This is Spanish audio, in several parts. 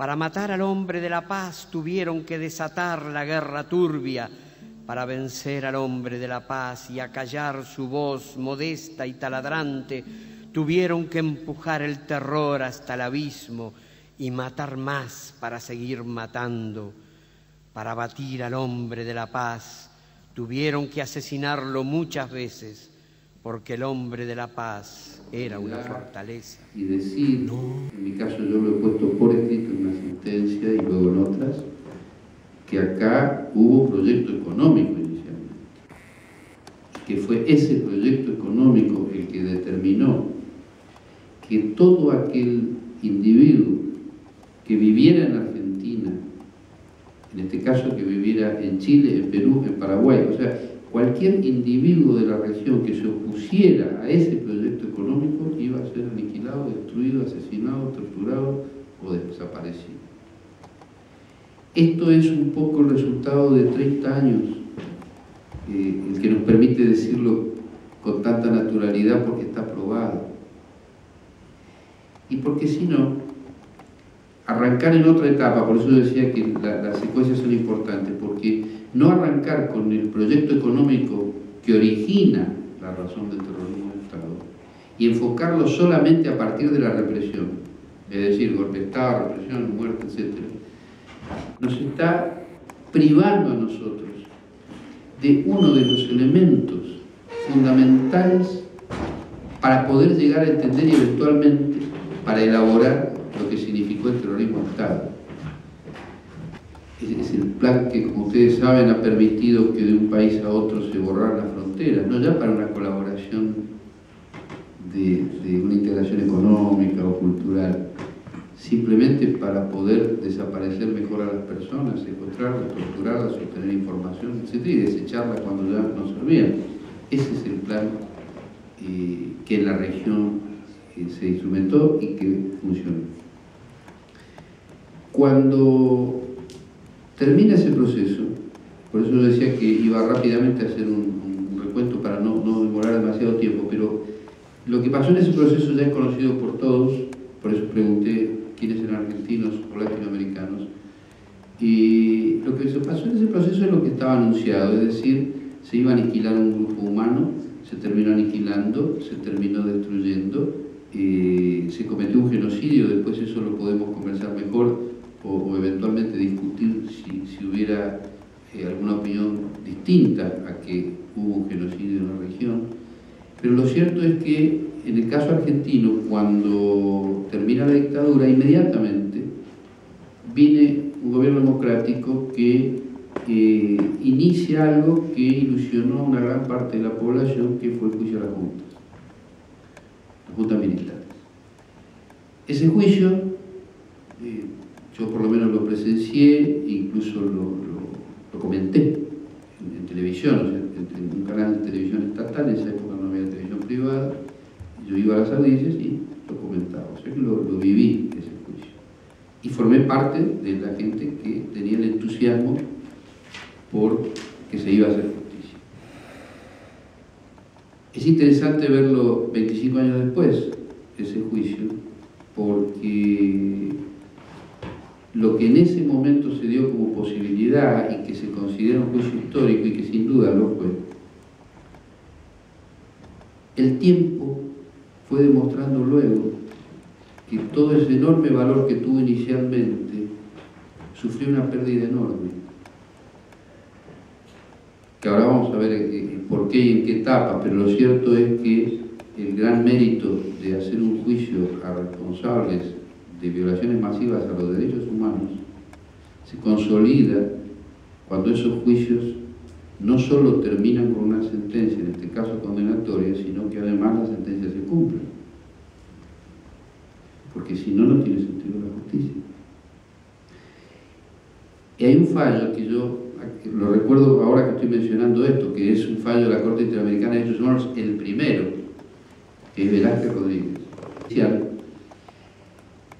Para matar al hombre de la paz tuvieron que desatar la guerra turbia, para vencer al hombre de la paz y acallar su voz modesta y taladrante, tuvieron que empujar el terror hasta el abismo y matar más para seguir matando. Para batir al hombre de la paz, tuvieron que asesinarlo muchas veces, porque el hombre de la paz era una fortaleza. Y decir, en mi caso yo lo he puesto por escrito en una sentencia y luego en otras, que acá hubo proyecto económico inicialmente, que fue ese proyecto económico el que determinó que todo aquel individuo que viviera en Argentina, en este caso que viviera en Chile, en Perú, en Paraguay, o sea, cualquier individuo de la región que se opusiera a ese proyecto económico iba a ser aniquilado, destruido, asesinado, torturado o desaparecido. Esto es un poco el resultado de 30 años, eh, el que nos permite decirlo con tanta naturalidad porque está probado. Y porque si no, arrancar en otra etapa, por eso decía que las secuencias son importantes, no arrancar con el proyecto económico que origina la razón del terrorismo del Estado y enfocarlo solamente a partir de la represión, es decir, golpe de Estado, represión, muerte, etcétera nos está privando a nosotros de uno de los elementos fundamentales para poder llegar a entender y eventualmente para elaborar lo que significó el terrorismo de Estado. Es el plan que, como ustedes saben, ha permitido que de un país a otro se borraran las fronteras, no ya para una colaboración de, una integración económica o cultural, simplemente para poder desaparecer mejor a las personas, secuestrarlas, torturarlas, obtener información, etc. y desecharlas cuando ya no servían. Ese es el plan eh, que en la región eh, se instrumentó y que funcionó. Cuando termina ese proceso, por eso yo decía que iba rápidamente a hacer un, recuento para no, no demorar demasiado tiempo, pero lo que pasó en ese proceso ya es conocido por todos, por eso pregunté quiénes eran argentinos o latinoamericanos. Y lo que se pasó en ese proceso es lo que estaba anunciado, es decir, se iba a aniquilar un grupo humano, se terminó aniquilando, se terminó destruyendo, eh, se cometió un genocidio, después eso lo podemos conversar mejor o, eventualmente discutir si, hubiera eh, alguna opinión distinta a que hubo un genocidio en la región. Pero lo cierto es que en el caso argentino, cuando termina la dictadura, inmediatamente viene un gobierno democrático que eh, inicia algo que ilusionó a una gran parte de la población, que fue el juicio a las juntas, las juntas militares. Ese juicio, yo por lo menos lo presencié, incluso lo, comenté en, televisión, en, un canal de televisión estatal, en esa época no había televisión privada, yo iba a las audiencias y lo comentaba, o sea que lo, viví ese juicio. Y formé parte de la gente que tenía el entusiasmo por que se iba a hacer justicia. Es interesante verlo 25 años después, ese juicio, porque lo que en ese momento se dio como posibilidad y que se considera un juicio histórico y que sin duda lo fue, el tiempo fue demostrando luego que todo ese enorme valor que tuvo inicialmente sufrió una pérdida enorme. Que ahora vamos a ver eh, eh, por qué y en qué etapa, pero lo cierto es que el gran mérito de hacer un juicio a responsables de violaciones masivas a los derechos humanos se consolida cuando esos juicios no solo terminan con una sentencia, en este caso condenatoria, sino que además la sentencia se cumple. Porque si no, no tiene sentido la justicia. Y hay un fallo que yo lo recuerdo ahora que estoy mencionando esto, que es un fallo de la Corte Interamericana de Derechos Humanos, el primero, que es Velázquez Rodríguez.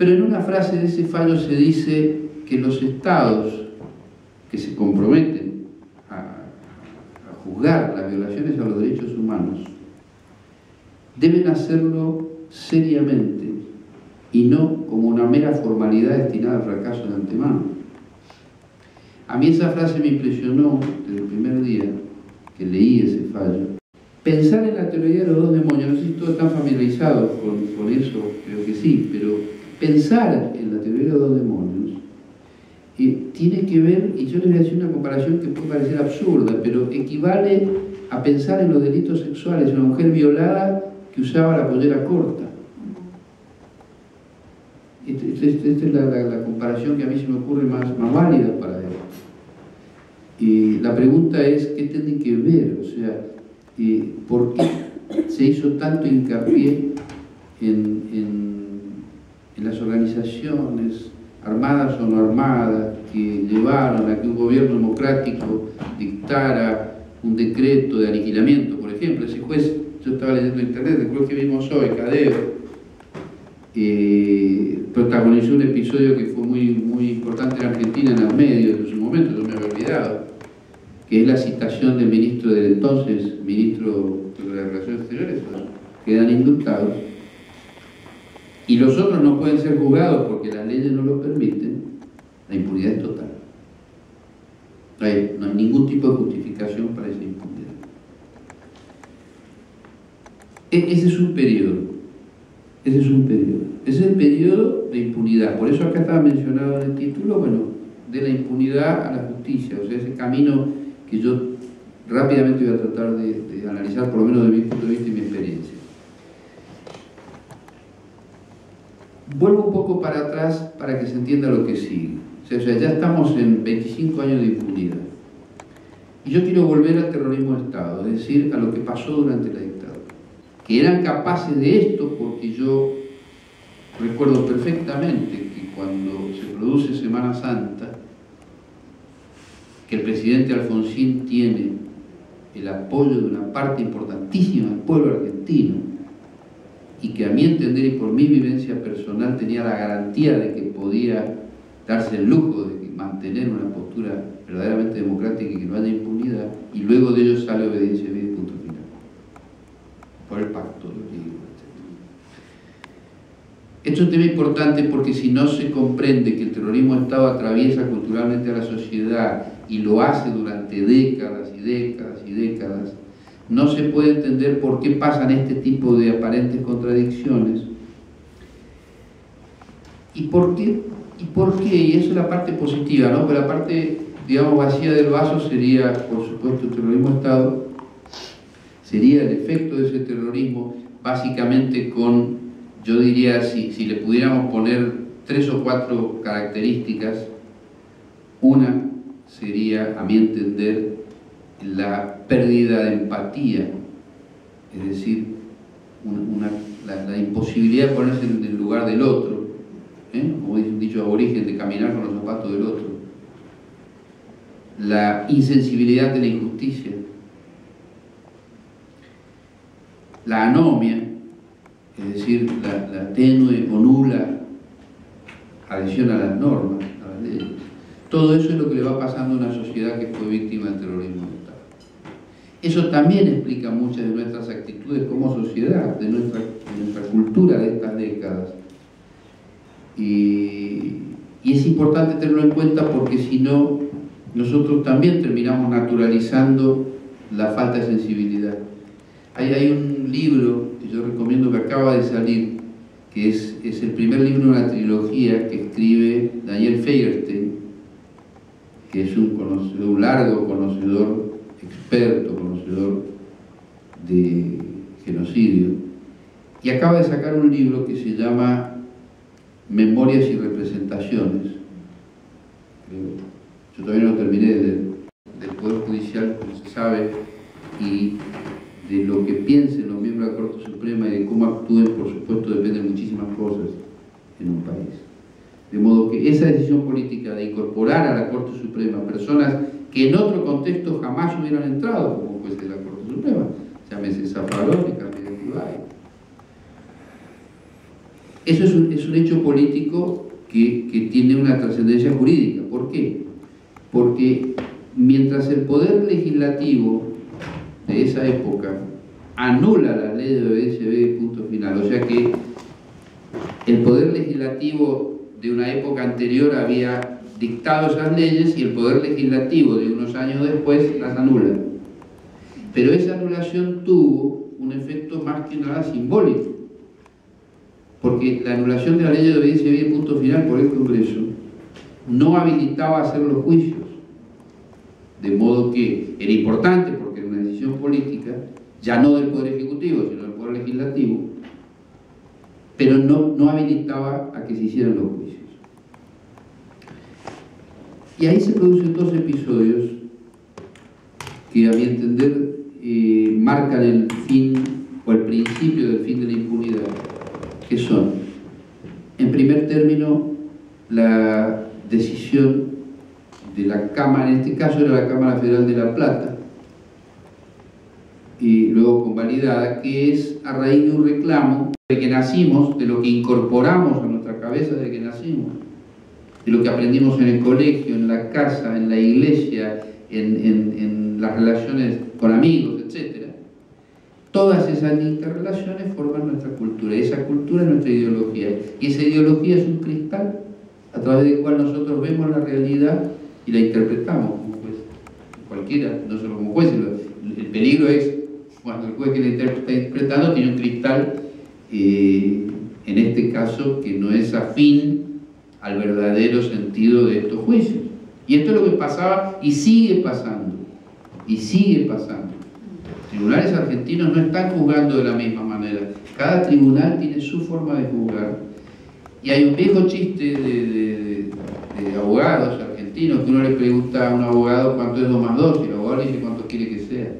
Pero en una frase de ese fallo se dice que los estados que se comprometen juzgar las violaciones a los derechos humanos, deben hacerlo seriamente y no como una mera formalidad destinada al fracaso de antemano. A mí esa frase me impresionó desde el primer día que leí ese fallo. Pensar en la teoría de los dos demonios, no sé si todos están familiarizados con, eso, creo que sí, pero pensar en la teoría de los demonios eh, tiene que ver, y yo les voy a decir una comparación que puede parecer absurda, pero equivale a pensar en los delitos sexuales, una mujer violada que usaba la pollera corta. Esta es la, comparación que a mí se me ocurre más, válida para él. Y la pregunta es, ¿qué tienen que ver? O sea, ¿por qué se hizo tanto hincapié en las organizaciones armadas o no armadas que llevaron a que un gobierno democrático dictara un decreto de aniquilamiento, por ejemplo, ese juez, yo estaba leyendo en internet, el juez que vimos hoy, Cadeo, eh, protagonizó un episodio que fue muy, muy importante en Argentina en los medios en su momento, yo me había olvidado, que es la citación del ministro del entonces, ministro de las Relaciones Exteriores, quedan indultados, y los otros no pueden ser juzgados porque las leyes no lo permiten, la impunidad es total. No hay, ningún tipo de justificación para esa impunidad. E, ese es un periodo. Ese es un periodo. Ese es el periodo de impunidad. Por eso acá estaba mencionado en el título, bueno, de la impunidad a la justicia. O sea, ese camino que yo rápidamente voy a tratar de, de analizar, por lo menos de mi punto de vista y mi experiencia. Vuelvo un poco para atrás para que se entienda lo que sigue. O sea, ya estamos en 25 años de impunidad. Y yo quiero volver al terrorismo de Estado, es decir, a lo que pasó durante la dictadura. Que eran capaces de esto porque yo recuerdo perfectamente que cuando se produce Semana Santa, que el presidente Alfonsín tiene el apoyo de una parte importantísima del pueblo argentino, y que a mi entender y por mi vivencia personal tenía la garantía de que podía darse el lujo de mantener una postura verdaderamente democrática y que no haya impunidad, y luego de ello sale obediencia y punto final. Por el pacto, lo digo. Esto es un tema importante porque si no se comprende que el terrorismo Estado atraviesa culturalmente a la sociedad y lo hace durante décadas y décadas y décadas, no se puede entender por qué pasan este tipo de aparentes contradicciones. ¿Y por qué? ¿Y por qué? Y eso es la parte positiva, ¿no? Pero la parte, digamos, vacía del vaso sería, por supuesto, el terrorismo Estado, sería el efecto de ese terrorismo, básicamente con, yo diría, si, si le pudiéramos poner tres o cuatro características, una sería, a mi entender, la pérdida de empatía, es decir, la, imposibilidad de ponerse en el lugar del otro, ¿eh? como dice un dicho aborigen, de caminar con los zapatos del otro, la insensibilidad de la injusticia, la anomia, es decir, la, la tenue o nula adhesión a las normas, a las leyes. Todo eso es lo que le va pasando a una sociedad que fue víctima del terrorismo. Eso también explica muchas de nuestras actitudes como sociedad, de nuestra, cultura de estas décadas. Y, es importante tenerlo en cuenta porque si no, nosotros también terminamos naturalizando la falta de sensibilidad. Hay, un libro que yo recomiendo que acaba de salir, que es, es el primer libro de una trilogía que escribe Daniel Feierstein, que es un, conocedor, un largo conocedor, experto, de genocidio, y acaba de sacar un libro que se llama Memorias y Representaciones. Yo todavía no terminé del, Poder Judicial, como se sabe, y de lo que piensen los miembros de la Corte Suprema y de cómo actúen, por supuesto, depende de muchísimas cosas en un país. De modo que esa decisión política de incorporar a la Corte Suprema personas que en otro contexto jamás hubieran entrado, como juez de la Corte Suprema, llámese Zafarón y Camilo Eso es un, es un, hecho político que, que tiene una trascendencia jurídica. ¿Por qué? Porque mientras el poder legislativo de esa época anula la ley de obediencia B punto final, o sea que el poder legislativo de una época anterior había dictado esas leyes y el poder legislativo de unos años después las anula. Pero esa anulación tuvo un efecto más que nada simbólico, porque la anulación de la ley de obediencia civil punto final por el Congreso no habilitaba hacer los juicios, de modo que era importante porque era una decisión política, ya no del Poder Ejecutivo, sino del Poder Legislativo, pero no, no habilitaba a que se hicieran los juicios. Y ahí se producen dos episodios que a mi entender eh, marcan el fin o el principio del fin de la impunidad, que son, en primer término, la decisión de la Cámara, en este caso era la Cámara Federal de La Plata, y luego convalidada, que es a raíz de un reclamo de que nacimos, de lo que incorporamos a nuestra cabeza de que nacimos, de lo que aprendimos en el colegio, en la casa, en la iglesia, en, las relaciones con amigos, etc. Todas esas interrelaciones forman nuestra cultura, y esa cultura es nuestra ideología, y esa ideología es un cristal a través del cual nosotros vemos la realidad y la interpretamos como juez. Cualquiera, no solo como juez, el peligro es cuando el juez que la está interpretando tiene un cristal, eh, en este caso, que no es afín al verdadero sentido de estos juicios. Y esto es lo que pasaba y sigue pasando, y sigue pasando. Tribunales argentinos no están juzgando de la misma manera. Cada tribunal tiene su forma de juzgar. Y hay un viejo chiste de, abogados argentinos que uno le pregunta a un abogado cuánto es 2 más 2 y el abogado dice cuánto quiere que sea.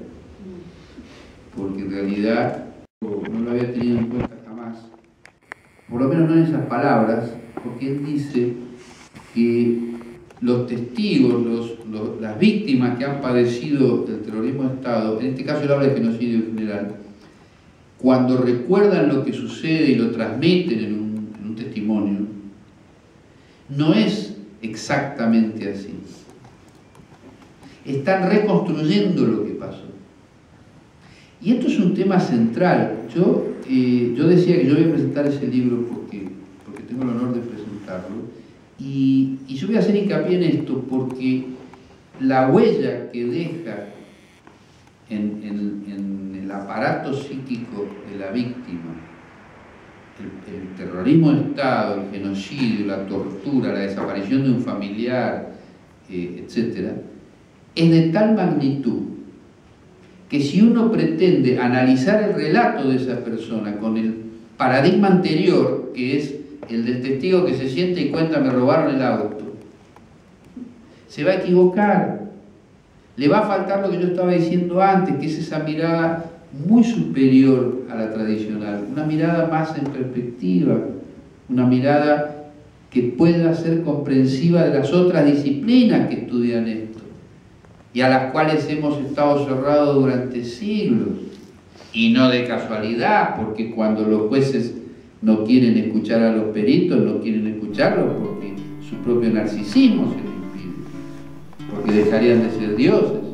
Porque en realidad no lo había tenido en cuenta jamás. Por lo menos no en esas palabras, él dice que los testigos, las víctimas que han padecido el terrorismo de Estado, en este caso él habla de genocidio en general, cuando recuerdan lo que sucede y lo transmiten en un, testimonio, no es exactamente así. Están reconstruyendo lo que pasó. Y esto es un tema central. Yo, eh, yo decía que yo voy a presentar ese libro porque Y, yo voy a hacer hincapié en esto porque la huella que deja en, el aparato psíquico de la víctima, el, terrorismo de Estado, el genocidio, la tortura, la desaparición de un familiar, eh, etc., es de tal magnitud que si uno pretende analizar el relato de esa persona con el paradigma anterior, que es el del testigo que se siente y cuenta me robaron el auto, se va a equivocar. Le va a faltar lo que yo estaba diciendo antes, que es esa mirada muy superior a la tradicional, una mirada más en perspectiva, una mirada que pueda ser comprensiva de las otras disciplinas que estudian esto y a las cuales hemos estado cerrados durante siglos. Y no de casualidad, porque cuando los jueces no quieren escuchar a los peritos, no quieren escucharlos porque su propio narcisismo se les impide, porque dejarían de ser dioses.